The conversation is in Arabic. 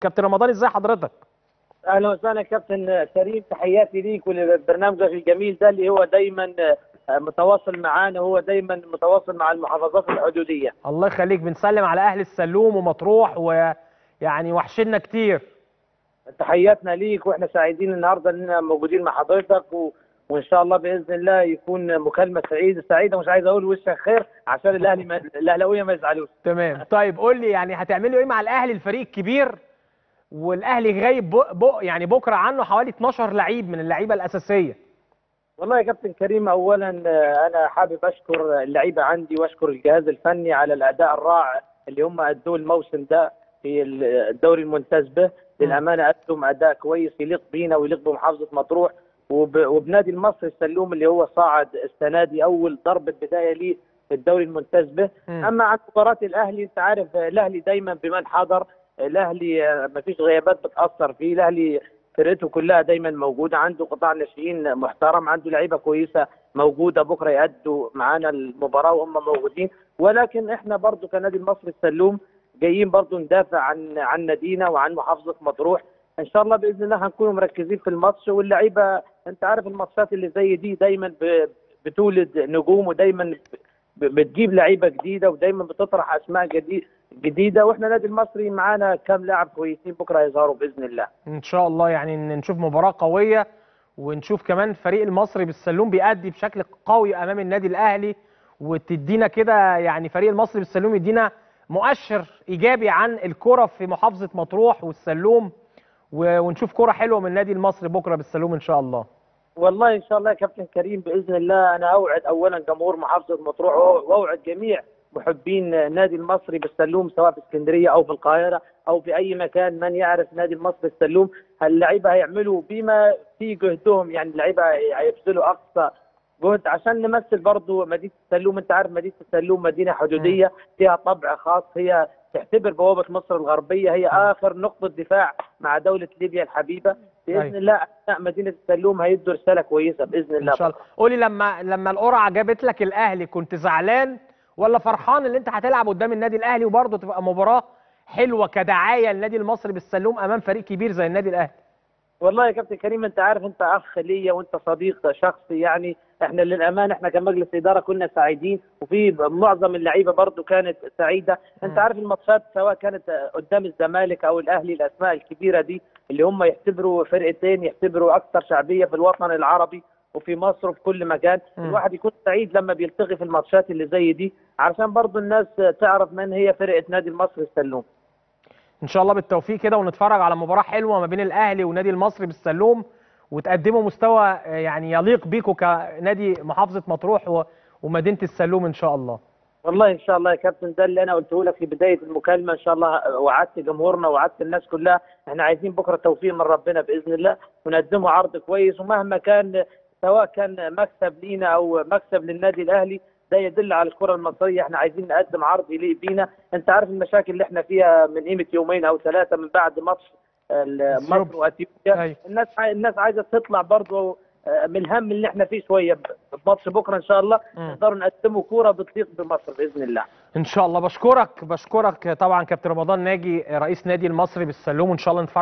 كابتن رمضان إزاي حضرتك؟ أهلا وسهلا كابتن كريم تحياتي ليك ولبرنامجك الجميل ده اللي هو دايما متواصل معانا هو دايما متواصل مع المحافظات الحدودية. الله يخليك بنسلم على أهل السلوم ومطروح ويعني وحشنا كتير. تحياتنا ليك وإحنا سعيدين النهارده اننا موجودين مع حضرتك و... وإن شاء الله بإذن الله يكون مكالمة سعيدة سعيدة مش عايز أقول وشك خير عشان الأهلي ما... الأهلاوية ما يزعلوش. تمام. طيب قول لي يعني هتعملوا إيه مع الأهلي الفريق الكبير؟ والأهلي غايب بق... بق... يعني بكرة عنه حوالي 12 لعيب من اللعيبة الأساسية. والله يا كابتن كريم اولا أنا حابب أشكر اللعيبة عندي وأشكر الجهاز الفني على الأداء الرائع اللي هم أدوه الموسم ده في الدوري الممتاز به. للأمانة ادوا أداء كويس يليق بينا ويليق بمحافظة مطروح. وب... وبنادي المصري السلوم اللي هو صاعد السنة دي أول ضربة بداية ليه في الدوري الممتاز به. أما عن مباراة الأهلي أنت عارف الأهلي دايما بمن حضر. الأهلي ما فيش غيابات بتأثر فيه. الأهلي فرقته كلها دايما موجودة. عنده قطاع ناشئين محترم عنده لعيبة كويسة موجودة بكرة يأدوا معانا المباراة وهم موجودين. ولكن إحنا برضو كنادي المصري السلوم جايين برضو ندافع عن عن نادينا وعن محافظة مطروح. إن شاء الله بإذن الله هنكون مركزين في الماتش. واللعيبة أنت عارف الماتشات اللي زي دي دايما بتولد نجوم ودايما بتجيب لعيبة جديدة ودايما بتطرح أسماء جديد جديدة وإحنا النادي المصري معانا كام لاعب كويسين بكرة يظهروا بإذن الله. إن شاء الله يعني نشوف مباراة قوية ونشوف كمان فريق المصري بالسلوم بيأدي بشكل قوي أمام النادي الأهلي وتدينا كده يعني فريق المصري بالسلوم يدينا مؤشر إيجابي عن الكرة في محافظة مطروح والسلوم ونشوف كرة حلوة من النادي المصري بكرة بالسلوم إن شاء الله. والله إن شاء الله يا كابتن كريم بإذن الله أنا أوعد اولا جمهور محافظة مطروح وأوعد جميع محبين نادي المصري بالسلوم سواء في اسكندرية أو في القاهرة أو في أي مكان من يعرف نادي المصري السلوم اللعيبه هيعملوا بما في جهدهم يعني اللعيبة هيبذلوا أقصى جهد عشان نمثل برضو مدينة السلوم. أنت عارف مدينة السلوم مدينة حدودية فيها طبع خاص هي تعتبر بوابة مصر الغربية. هي آخر نقطة دفاع مع دولة ليبيا الحبيبة. بإذن أيوة. الله أبناء مدينة السلوم هيدوا رسالة كويسة بإذن الله. إن شاء الله. قولي لما لما القرعة جابت لك الأهلي كنت زعلان؟ ولا فرحان ان انت هتلعب قدام النادي الاهلي وبرضه تبقى مباراة حلوة كدعاية للنادي المصري بالسلوم امام فريق كبير زي النادي الاهلي؟ والله يا كابتن كريم انت عارف انت اخ ليا وانت صديق شخصي يعني إحنا للأمانة إحنا كمجلس إدارة كنا سعيدين وفي معظم اللعيبة برضو كانت سعيدة. انت. عارف الماتشات سواء كانت قدام الزمالك أو الاهلي الاسماء الكبيرة دي اللي هم يعتبروا فرقتين يعتبروا أكثر شعبية في الوطن العربي. وفي مصر وفي كل مكان. مم. الواحد يكون سعيد لما بيلتقي في الماتشات اللي زي دي عشان برضو الناس تعرف من هي فرقة نادي المصري السلوم. إن شاء الله بالتوفيق كده ونتفرج على مباراة حلوة ما بين الأهلي والنادي المصري بالسلوم وتقدموا مستوى آه، يعني يليق بيكم كنادي محافظة مطروح ومدينة السلوم إن شاء الله. والله إن شاء الله يا كابتن ده اللي أنا قلته لك في بداية المكالمة. إن شاء الله وعدت جمهورنا وعدت الناس كلها. إحنا عايزين بكرة توفيق من ربنا بإذن الله ونقدمه عرض كويس. ومهما كان سواء كان مكسب لينا أو مكسب للنادي الأهلي ده يدل على الكرة المصرية. إحنا عايزين نقدم عرض يليق بينا. أنت عارف المشاكل اللي إحنا فيها من قيمة يومين أو ثلاثة من بعد ماتش ال- مصر اثيوبيا. وأثيوبيا. أيوة. الناس الناس عايزة تطلع برضه آه، من الهم اللي إحنا فيه شوية. بماتش بكرة إن شاء الله مم. نقدر نقدمه كورة بتليق بمصر بإذن الله. إن شاء الله. بشكرك. بشكرك طبعا كابتن رمضان ناجي رئيس نادي المصري بالسلوم. وإن شاء الله نتفرج